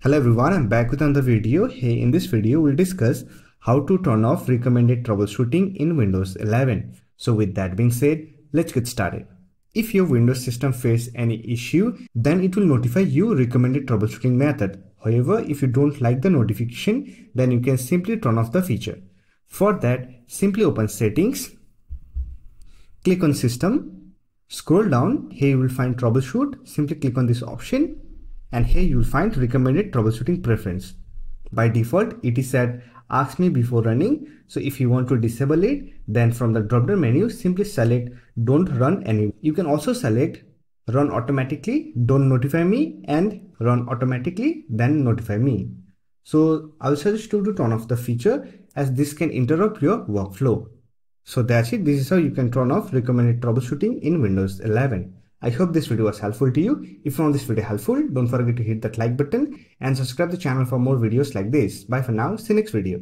Hello everyone, I'm back with another video. Hey, in this video, we'll discuss how to turn off recommended troubleshooting in Windows 11. So with that being said, let's get started. If your Windows system face any issue, then it will notify you recommended troubleshooting method. However, if you don't like the notification, then you can simply turn off the feature. For that, simply open settings, click on system, scroll down, here you will find troubleshoot, simply click on this option and here you will find recommended troubleshooting preference. By default, it is set ask me before running. So if you want to disable it, then from the drop down menu, simply select don't run any. You can also select run automatically, don't notify me and run automatically, then notify me. So I'll suggest you to turn off the feature as this can interrupt your workflow. So that's it. This is how you can turn off recommended troubleshooting in Windows 11. I hope this video was helpful to you. If you found this video helpful, don't forget to hit that like button and subscribe the channel for more videos like this. Bye for now. See you next video.